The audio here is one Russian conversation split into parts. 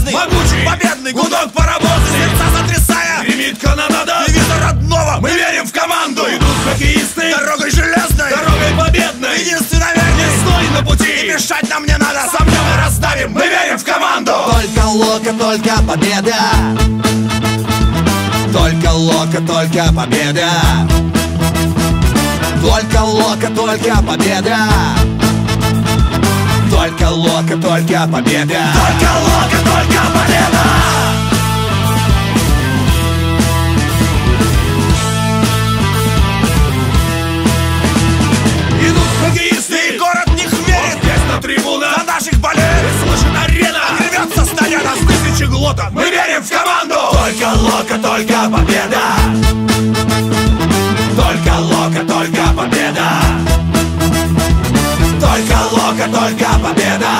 Мощный, Могучий, победный гудок паровоза Сердца сотрясая. Гремит канонада Девиза родного. Мы верим в команду. Идут хоккеисты. Дорогой железной. Дорогой победной. Единственно верный Стой на И пути мешать нам не надо. Сомнем и раздавим. Мы верим в команду. Только лока, только победа. Только лока, только победа. Только лока, только победа. Только лока, только победа. Только лока, глоток Мы верим в команду. Только лока, только победа. Только лока, только победа. Только лока, только победа.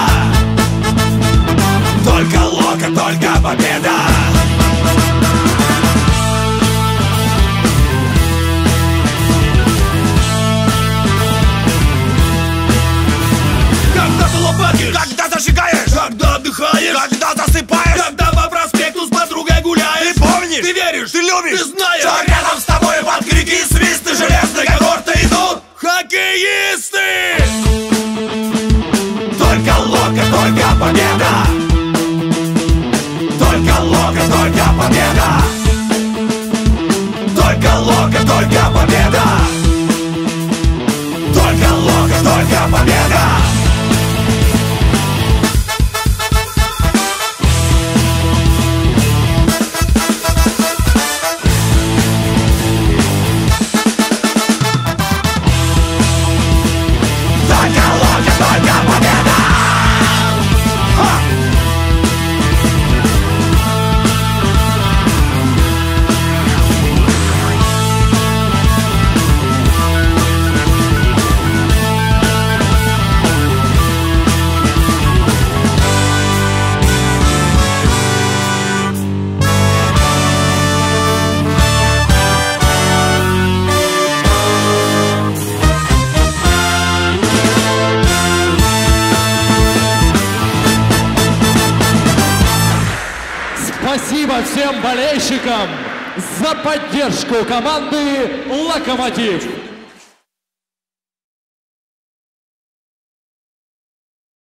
Только лока, только победа. Когда ты лопатишь, Когда победа. Только лока, только победа. Только лока, только победа. Только лока, только победа Спасибо всем болельщикам за поддержку команды «Локомотив».